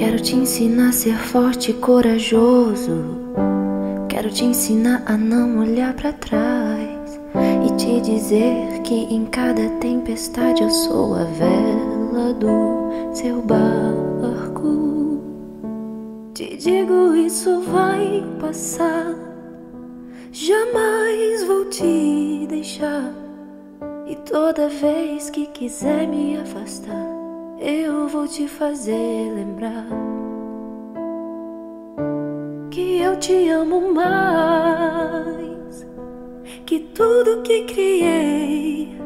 Quero te ensinar a ser forte e corajoso. Quero te ensinar a não olhar para trás e te dizer que em cada tempestade eu sou a vela do seu barco. Te digo, isso vai passar. Jamais vou te deixar. E toda vez que quiser me afastar, eu vou te fazer lembrar que eu te amo mais que tudo que criei.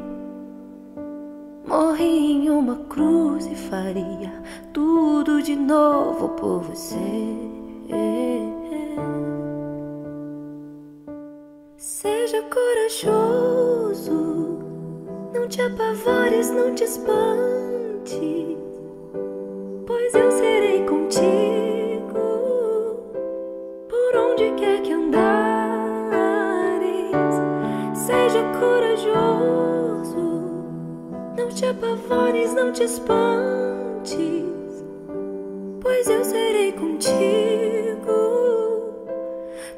Morri em uma cruz e faria tudo de novo por você. Seja corajoso, não te apavores, não te espantes, Seja corajoso, não te apavores, não te espantes, pois eu serei contigo.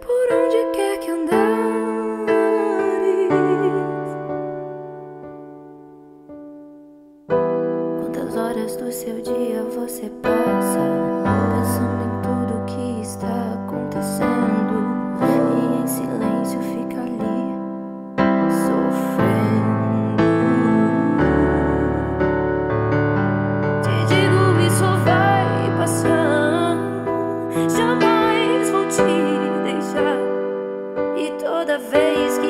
Por onde quer que andares. Quantas horas do seu dia você passa E toda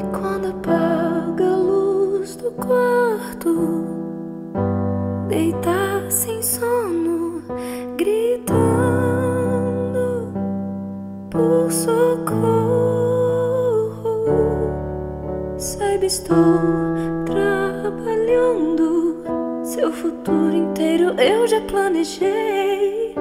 E quando apaga a luz do quarto, deitar sem sono, gritando por socorro. Saiba, estou trabalhando. Seu futuro inteiro eu já planejei.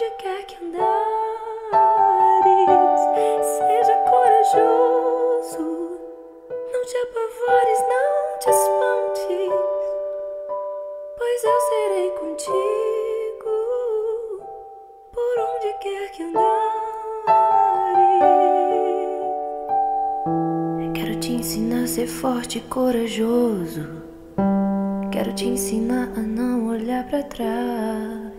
Onde quer que andares. Seja corajoso, não te apavores, não te espantes, pois eu serei contigo por onde quer que andares. Quero te ensinar a ser forte e corajoso. Quero te ensinar a não olhar para trás.